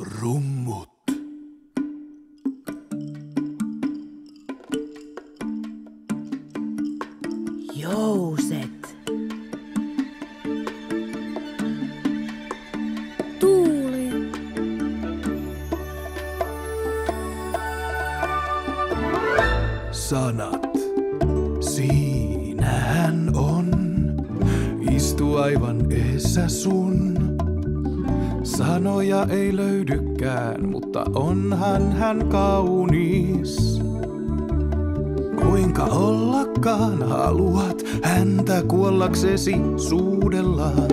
Rummut. Jouset. Tuuli. Sanat. Siinähän on. Istu aivan eessä sun. Sanoja ei löydykään, mutta onhan hän kaunis. Kuinka ollakaan haluat häntä kuollaksesi suudellaan?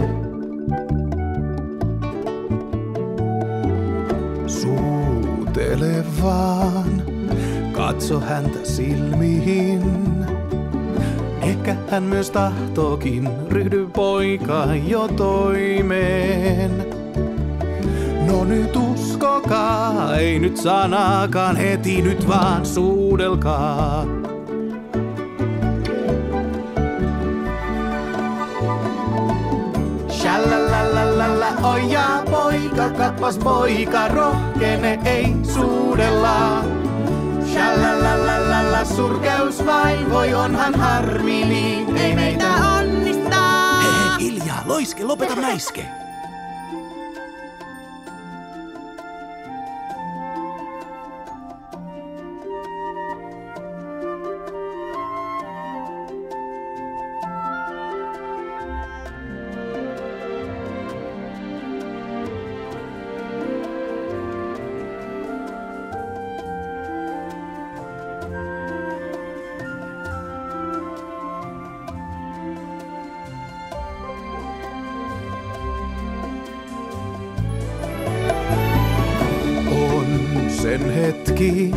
Suutele vaan, katso häntä silmiin. Ehkä hän myös tahtookin, ryhdy poika jo toimeen. No nyt uskokaa, ei nyt sanaakaan heti, nyt vaan suudelkaa. Shalalala, oi ja poika, kappas poika, rohkene ei suudella. Shalalala, surkeus vain voi onhan harmi, niin ei meitä onnistaa. Hei, hei, hiljaa, loiske, lopeta näiske. Sen hetki,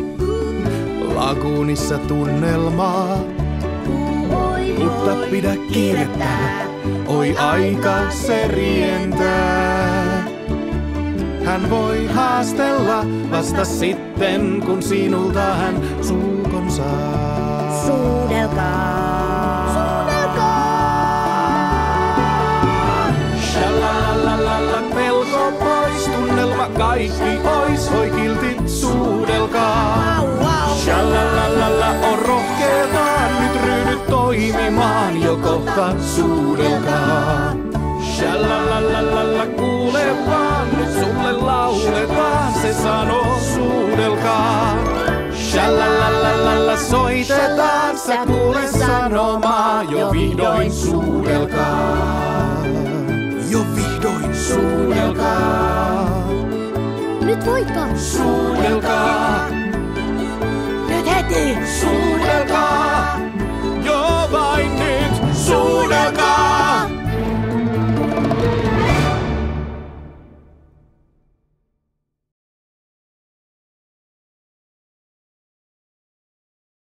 laguunissa tunnelmaa. Mutta pidä kiirettä, oi aika se rientää. Hän voi haastella vasta sitten, kun sinulta hän suukon saa. Suudelkaa. Kaikki pois, voi kiltit suudelkaa. Shalalalala, on rohkeetaan, nyt ryhdy toimimaan, jo kohta suudelkaa. Shalalalala, kuule vaan, nyt sulle lauletaan, se sanoo suudelkaa. Shalalalala, soitetaan, sä kuule sanomaa, jo vihdoin suudelkaa. Jo vihdoin suudelkaa, Voitko? suudelkaa, Nyt heti. suudelkaa.